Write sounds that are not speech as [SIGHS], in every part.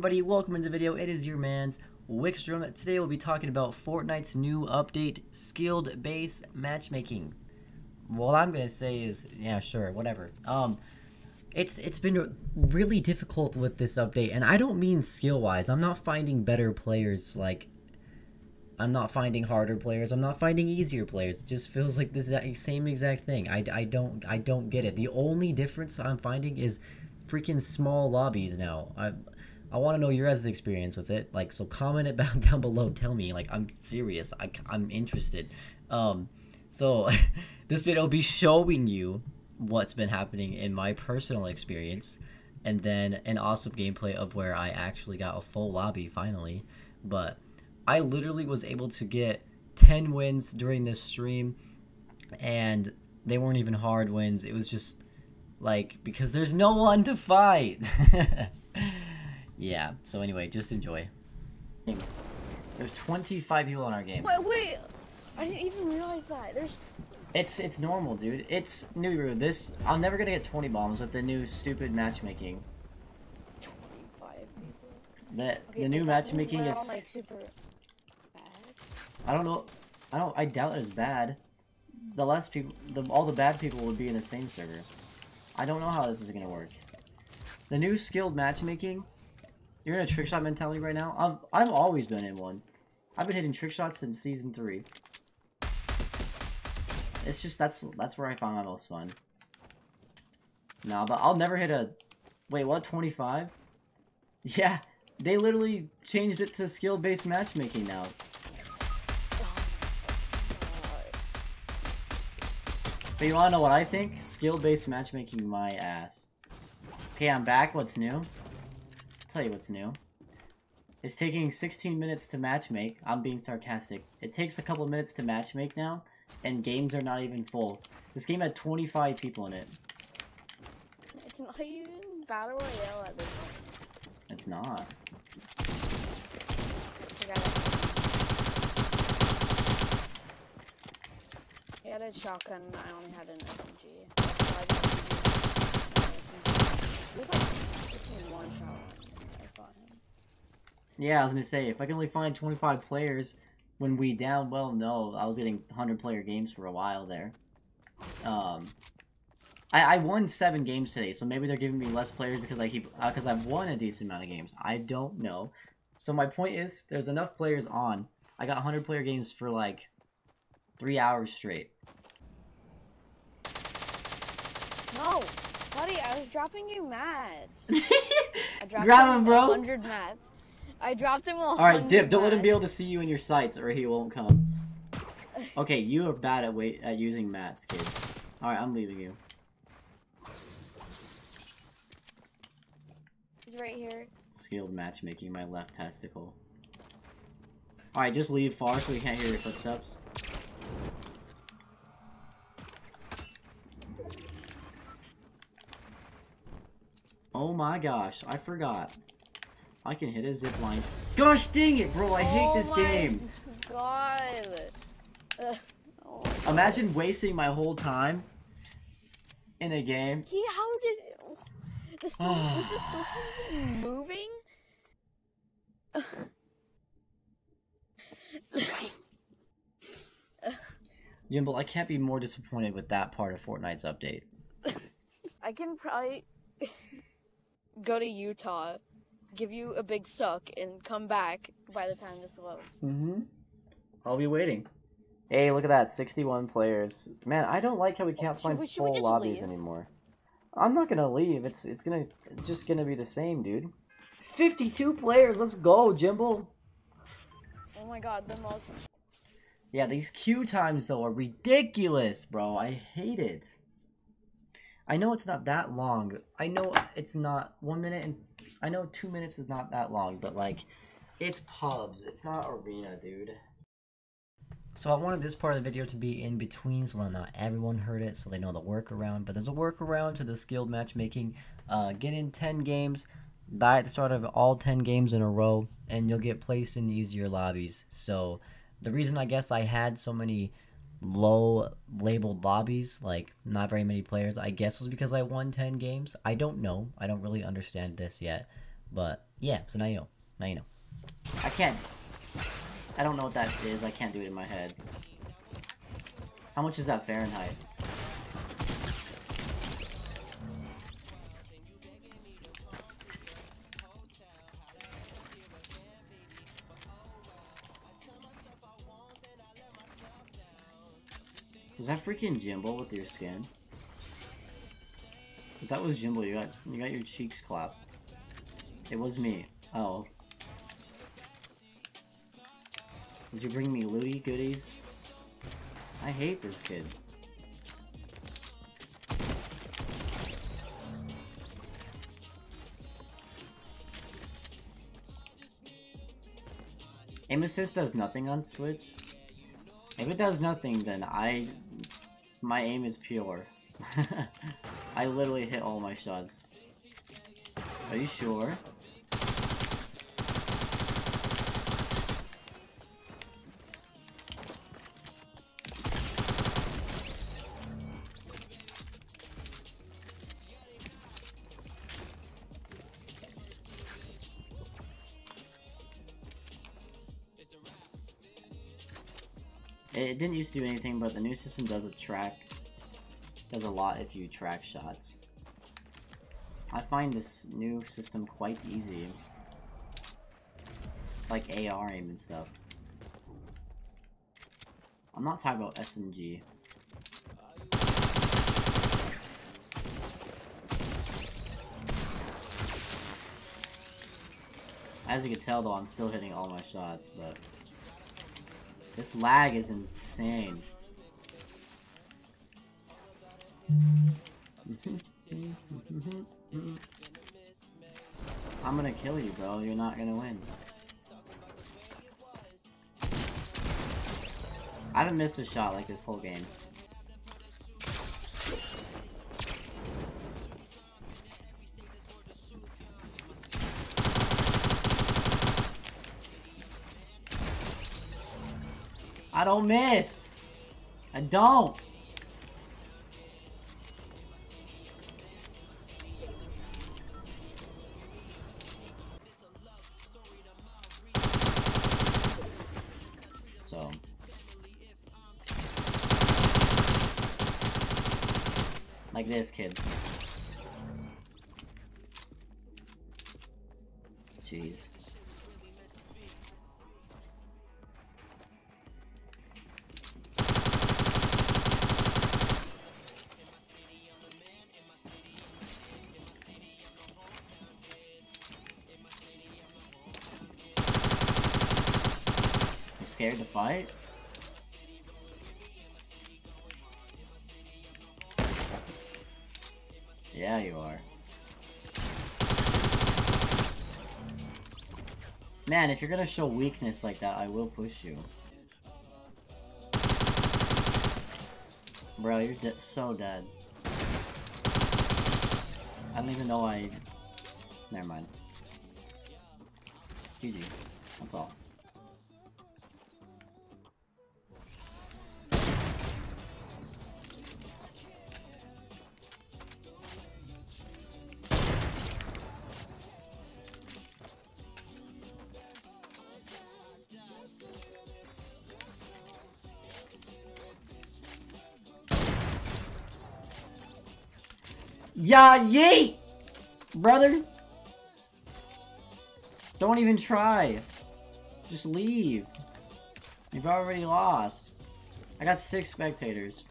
everybody, welcome into the video. It is your man's Wiikstrom. Today we'll be talking about Fortnite's new update, skilled base matchmaking. What I'm gonna say is, yeah, sure, whatever. Um, it's it's been really difficult with this update, and I don't mean skill wise. I'm not finding better players. Like, I'm not finding harder players. I'm not finding easier players. It just feels like the same exact thing. I, I don't I don't get it. The only difference I'm finding is freaking small lobbies now. I I want to know your guys' experience with it. Like, so comment it [LAUGHS] down below. Tell me. Like, I'm serious. I, I'm interested. Um, so [LAUGHS] this video will be showing you what's been happening in my personal experience, and then an awesome gameplay of where I actually got a full lobby finally. But I literally was able to get 10 wins during this stream, and they weren't even hard wins. It was just like because there's no one to fight. [LAUGHS] yeah. So anyway, just enjoy. There's 25 people in our game. Wait, wait. I didn't even realize that. There's. It's it's normal, dude. It's new. This I'm never gonna get 20 bombs with the new stupid matchmaking. 25 people. The Okay, the new that matchmaking is. like super bad. I don't know. I don't. I doubt it's bad. The less people, the all the bad people would be in the same server. I don't know how this is gonna work. The new skilled matchmaking. You're in a trick shot mentality right now. I've I've always been in one. I've been hitting trick shots since season three. It's just that's that's where I find my most fun. No, but I'll never hit a. Wait, what? 25? [LAUGHS] Yeah, they literally changed it to skill based matchmaking now. But you wanna know what I think? Skill-based matchmaking my ass. Okay, I'm back. What's new? Tell you what's new. It's taking 16 minutes to matchmake. I'm being sarcastic. It takes a couple minutes to matchmake now, and games are not even full. This game had 25 people in it. It's not even battle royale at this point. It's not. It's like I He had a shotgun. I only had an SMG. So I just an SMG. It was like one shot. I fought him. Yeah, I was gonna say, if I can only find 25 players when we down, well, no, I was getting 100 player games for a while there. Um, I, I won seven games today, so maybe they're giving me less players because I keep, because I've won a decent amount of games. I don't know. So my point is, there's enough players on. I got 100 player games for like three hours straight. No, buddy, I was dropping you mats. [LAUGHS] I dropped Grab him, bro. 100 mats. I dropped him 100 Alright, Dip, don't let him be able to see you in your sights or he won't come. Okay, you are bad at wait at using mats, kid. Alright, I'm leaving you. He's right here. Skilled matchmaking, my left testicle. Alright, just leave far so we can't hear your footsteps. Oh my gosh, I forgot. I can hit a zip line. Gosh dang it, bro, I hate oh this game. God. Ugh. Oh my God. Imagine wasting my whole time in a game. He, how did the storm [SIGHS] was the storm even moving? Jimbo, I can't be more disappointed with that part of Fortnite's update. I can probably go to Utah, give you a big suck, and come back by the time this loads. Mm-hmm. I'll be waiting. Hey, look at that, 61 players. Man, I don't like how we can't Should find we- should full lobbies leave? anymore. I'm not gonna leave. It's it's gonna it's just gonna be the same, dude. 52 players. Let's go, Jimbo. Oh my god, the most. Yeah, these queue times though are ridiculous, bro. I hate it. I know it's not that long. I know it's not one minute and I know two minutes is not that long, but like, it's pubs. It's not arena, dude. So I wanted this part of the video to be in between so that not everyone heard it, so they know the workaround. But there's a workaround to the skilled matchmaking. Uh, get in 10 games, die at the start of all 10 games in a row, and you'll get placed in easier lobbies. So the reason I guess I had so many low labeled lobbies, like not very many players, I guess was because I won 10 games. I don't know. I don't really understand this yet. But yeah, so now you know. Now you know. I can't. I don't know what that is. I can't do it in my head. How much is that Fahrenheit? Is that freaking Jimbo with your skin? If that was Jimbo, you got you got your cheeks clapped. It was me. Oh. Did you bring me looty goodies? I hate this kid. Aim assist does nothing on Switch. If it does nothing, then I... My aim is pure. [LAUGHS] I literally hit all my shots. Are you sure? It didn't used to do anything, but the new system does a track. Does a lot if you track shots. I find this new system quite easy. Like AR aim and stuff. I'm not talking about SMG. As you can tell though, I'm still hitting all my shots, but... This lag is insane. I'm gonna kill you, bro. You're not gonna win. I haven't missed a shot like this whole game. I don't miss. I don't. So. Like this, kid. Jeez. Scared to fight? Yeah, you are. Man, if you're gonna show weakness like that, I will push you. Bro, you're de so dead. I don't even know I... Never mind. GG. That's all. Yeah, yeet! Brother! Don't even try. Just leave. You've already lost. I got six spectators.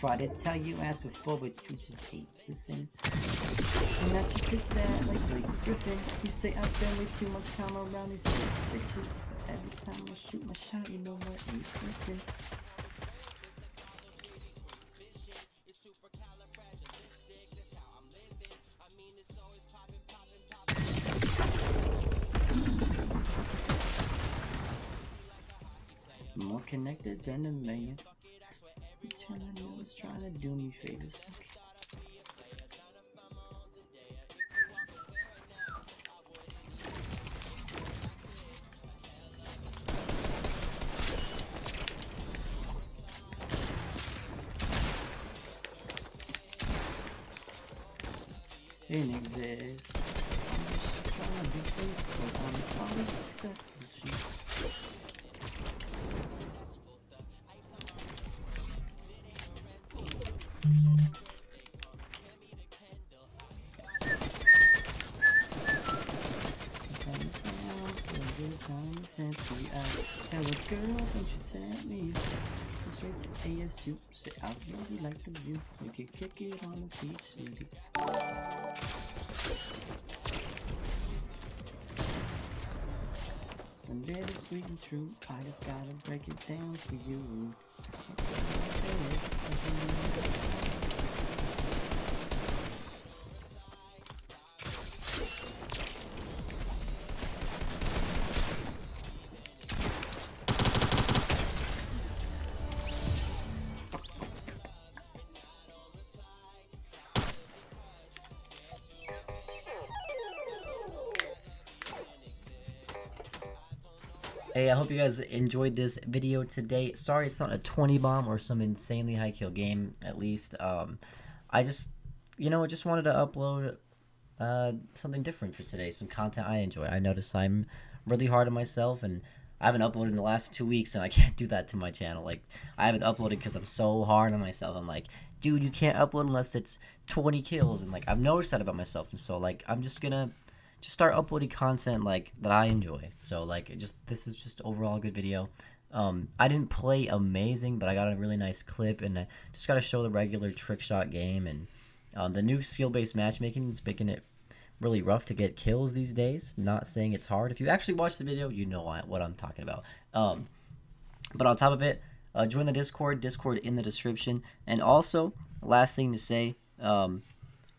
Tried to tell you as before, but you just hate listen. And that you kiss that like Blake Griffin. You say I spend way too much time around these bitches, but every time I shoot my shot, you know what? Ain't listen. More connected than a million can I know it's trying to do me favors? Didn't exist. I'm just trying to be faithful. I'm successful. Straight to ASU. Say I really like the view. We could kick it on the beach, maybe. And baby, sweet and true. I just gotta break it down for you. Hey, I hope you guys enjoyed this video today. Sorry it's not a 20 bomb or some insanely high kill game, at least. Um, I just, you know, I just wanted to upload uh, something different for today, some content I enjoy. I noticed I'm really hard on myself and I haven't uploaded in the last two weeks and I [LAUGHS] can't do that to my channel. Like, I haven't uploaded because I'm so hard on myself. I'm like, dude, you can't upload unless it's 20 kills. And, like, I've noticed that about myself. And so, like, I'm just gonna just start uploading content like that I enjoy. So like just this is just overall a good video. Um, I didn't play amazing, but I got a really nice clip, and I just got to show the regular trick shot game and um, the new skill based matchmaking is making it really rough to get kills these days. Not saying it's hard. If you actually watch the video, you know what I'm talking about. Um, but on top of it, uh, join the Discord. Discord in the description. And also, last thing to say. Um,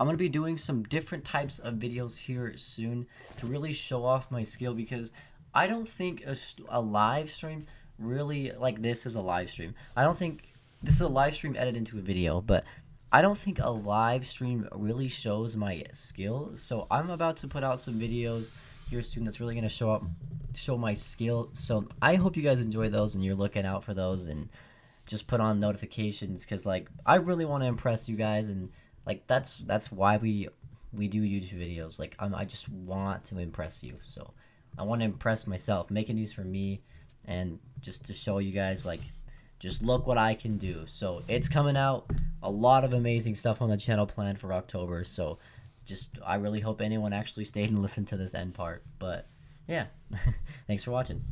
I'm going to be doing some different types of videos here soon to really show off my skill because I don't think a, a live stream really, like this is a live stream. I don't think this is a live stream edited into a video, but I don't think a live stream really shows my skill. So I'm about to put out some videos here soon that's really going to show up, show my skill. So I hope you guys enjoy those and you're looking out for those and just put on notifications because like I really want to impress you guys and like that's that's why we we do YouTube videos. Like I'm, I just want to impress you. So I want to impress myself, making these for me, and just to show you guys like, just look what I can do. So it's coming out. A lot of amazing stuff on the channel planned for October. So just I really hope anyone actually stayed and listened to this end part. But yeah, [LAUGHS] thanks for watching.